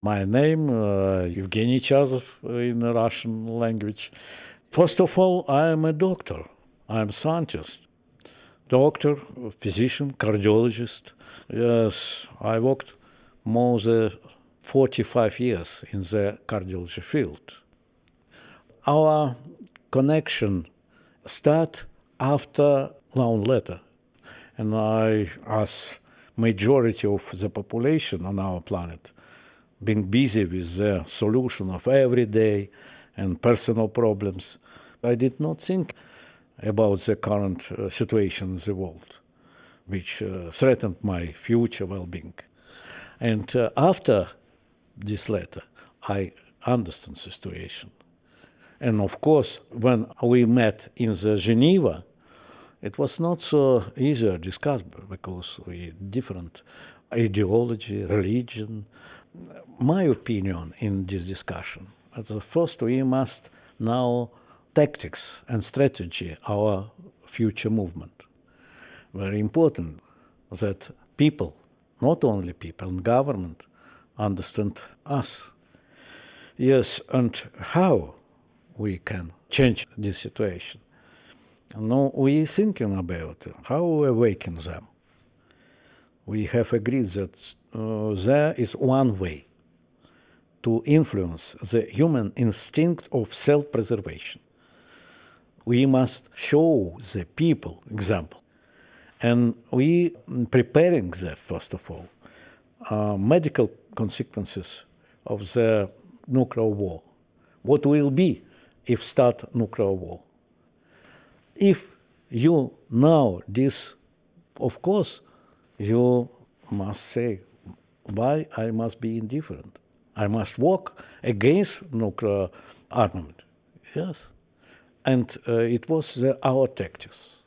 My name, uh, Evgeny Chazov in the Russian language. First of all, I am a doctor. I am a scientist. Doctor, physician, cardiologist. Yes, I worked more than 45 years in the cardiology field. Our connection start after long letter. And I, as majority of the population on our planet, being busy with the solution of everyday and personal problems, I did not think about the current uh, situation in the world, which uh, threatened my future well-being. And uh, after this letter, I understand the situation. And of course, when we met in the Geneva, it was not so easy to discuss because we different ideology, religion. My opinion in this discussion, at the first we must now tactics and strategy our future movement. Very important that people, not only people, and government understand us. Yes, and how we can change this situation. Now we thinking about how we awaken them. We have agreed that uh, there is one way to influence the human instinct of self-preservation. We must show the people example. And we preparing the, first of all, uh, medical consequences of the nuclear war. What will be if start nuclear war? If you know this, of course, you must say, why I must be indifferent? I must work against nuclear armament. Yes. And uh, it was our tactics.